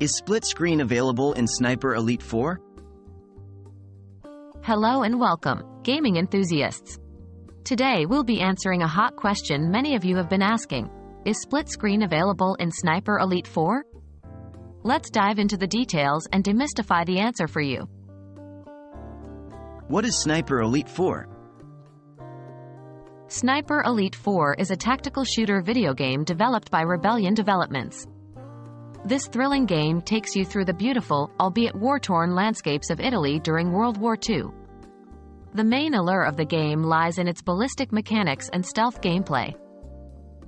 Is split screen available in Sniper Elite 4? Hello and welcome, gaming enthusiasts. Today we'll be answering a hot question many of you have been asking. Is split screen available in Sniper Elite 4? Let's dive into the details and demystify the answer for you. What is Sniper Elite 4? Sniper Elite 4 is a tactical shooter video game developed by Rebellion Developments. This thrilling game takes you through the beautiful, albeit war-torn landscapes of Italy during World War II. The main allure of the game lies in its ballistic mechanics and stealth gameplay.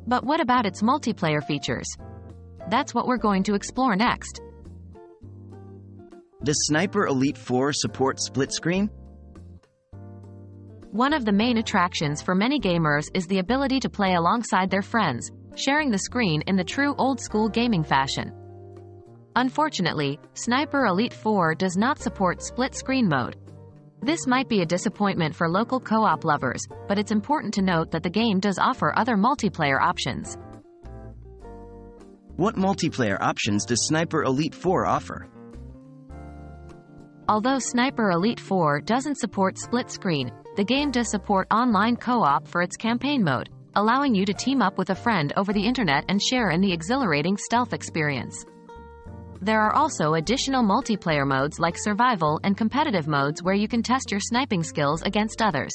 But what about its multiplayer features? That's what we're going to explore next. Does Sniper Elite 4 support split screen? One of the main attractions for many gamers is the ability to play alongside their friends, sharing the screen in the true old-school gaming fashion. Unfortunately, Sniper Elite 4 does not support split-screen mode. This might be a disappointment for local co-op lovers, but it's important to note that the game does offer other multiplayer options. What multiplayer options does Sniper Elite 4 offer? Although Sniper Elite 4 doesn't support split screen, the game does support online co-op for its campaign mode, allowing you to team up with a friend over the internet and share in the exhilarating stealth experience. There are also additional multiplayer modes like survival and competitive modes where you can test your sniping skills against others.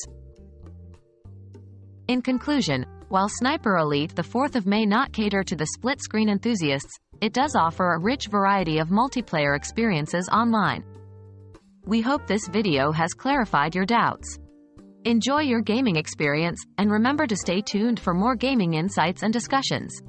In conclusion, while Sniper Elite the 4th of May not cater to the split-screen enthusiasts, it does offer a rich variety of multiplayer experiences online. We hope this video has clarified your doubts. Enjoy your gaming experience, and remember to stay tuned for more gaming insights and discussions.